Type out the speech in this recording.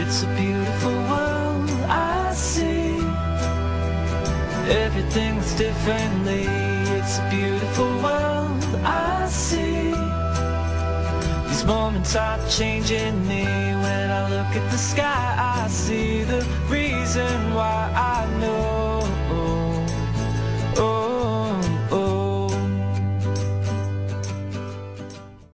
It's a beautiful world I see. Everything's differently. It's a beautiful world I see. These moments are changing me. When I look at the sky, I see